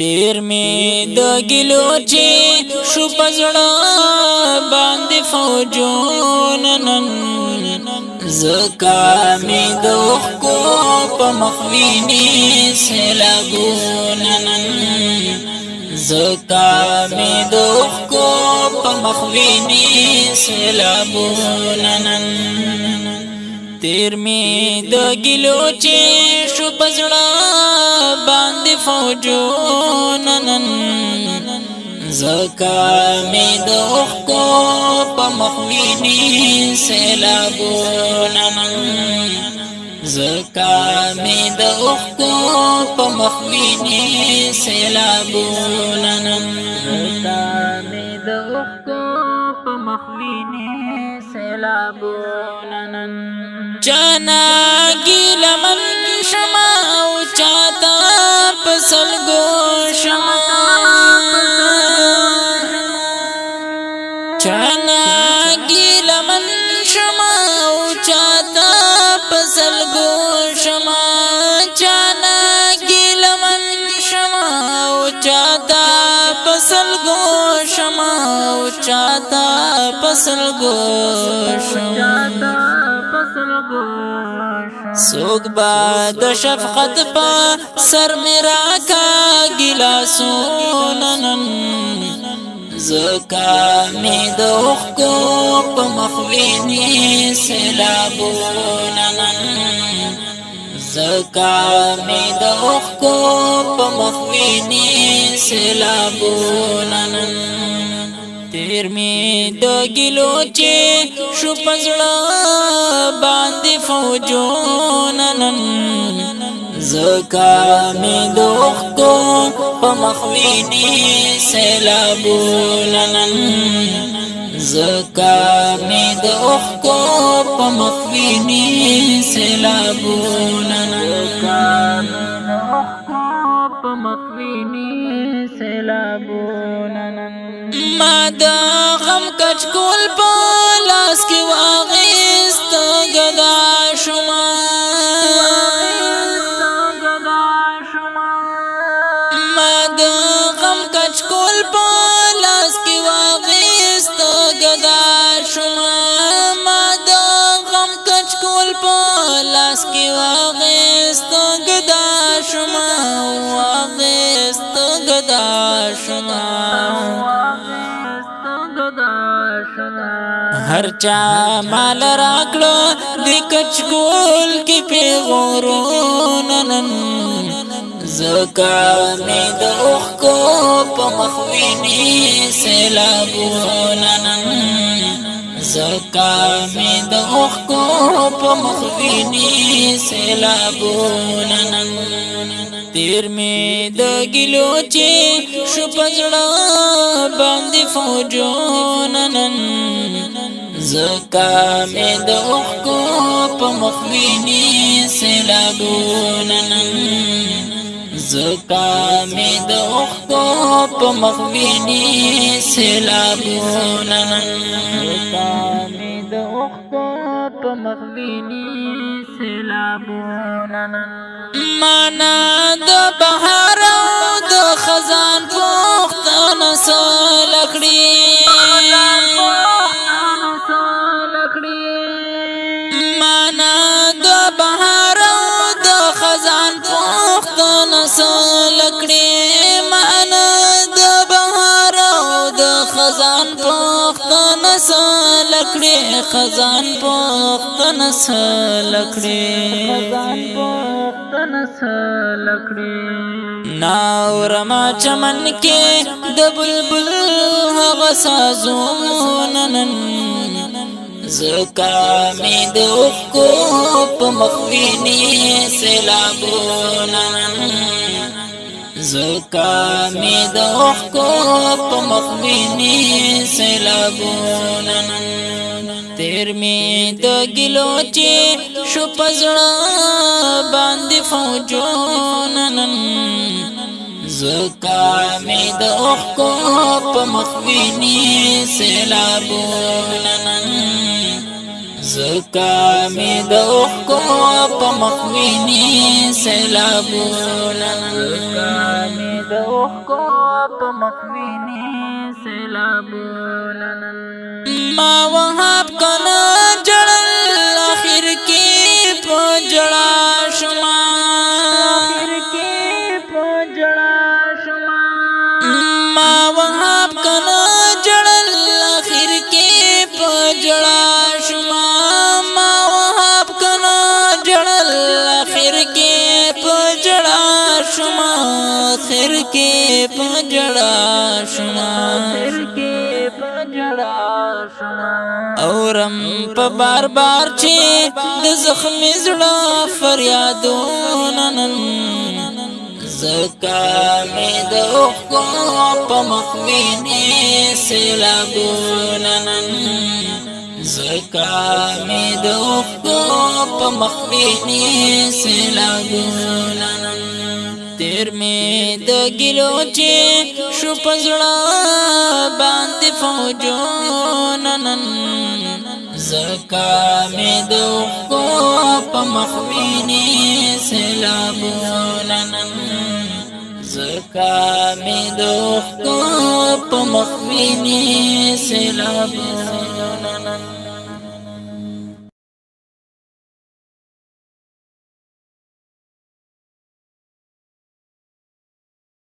تیر می د ګلو چې شو پزړه باندې فوجون نن زکا می د کو په مخوینی سلاګون نن زکا می د کو په مخوینی سلاګون نن تیر می د ګلو چې شو پزړه باندې فوجو ننن زکا می د اوخکو په مخوینی سیلابو ننن زکا می د اوخکو په مخوینی سیلابو ننن زکا می د اوخکو په مخوینی سیلابو ننن جانا گیلمن شما او چاته پسلګو شما چانا ګیل من شما او چاته پسلګو شما چانا ګیل من شما او چاته پسلګو شما او چاته پسلګو شما سوک با د شفقت په سر میرا کا ګلاسونن زکا می د اوخکو په مخوینی سلابونن زکا می د اوخکو په مخوینی سلابونن تیر می د ګلو چې شو پزړه باندې فوجون نن زکا می دوخ کو په مخوینی سیلابون نن زکا می دوخ کو په مخوینی سیلابون نن زکا می دوخ کو په مخوینی سیلابون نن ما د غم کچکول په لاس کې واغېست غدا شوما ما د غم کچکول په لاس کې واغېست غدا شوما ما د غم کچکول په لاس کې واغېست غدا شوما هر چا مال راکړو د کچکول کې پیغورون نن زکا مې د اوخ کو په مخويني سیلابون نن زکا مې د اوخ کو په مخويني سیلابون نن تیر می د ګلو چې شو پزړه باندې فوجون نن زکا می د اوخکو په مخوینی سیلابون نن زکا می د اوخکو په مخوینی سیلابون نن زکا می د اوخکو په مخوینی سیلابون نن زمانہ د بهار او د خزان پوښتنه سوال کړی معنا د بهار او د خزان پوښتنه سوال کړی معنا د بهار او د خزان پوښتنه سوال سلکړې خزان پختن سلکړې خزان پختن سلکړې ناو رما چمن کې د بلبل هوا سازونه نن زکا می دو کو په مخوینی سلابونه زکا می دو کو په مخوینی سلابونه تیر می د ګلو چې شو پزړه باندې فوجون نن زکا می د اوخو په مخوینی سیلابون نن زکا می د اوخو په مخوینی سیلابون نن زکا می د اوخو په مخوینی سیلابون نن ما اخر کې پنجړا شنا اورم په بار بار چې د زخم زړه فریادونه نن زکا می د اوخو په مخمینه سیلابونه نن زکا می د اوخو په مخمینه سیلابونه نن تیر می د ګلو چې شو پزړه باندې فوجو ننن زکا می د کو په مخوینه سلام ننن زکا می د کو په مخوینه سلام ننن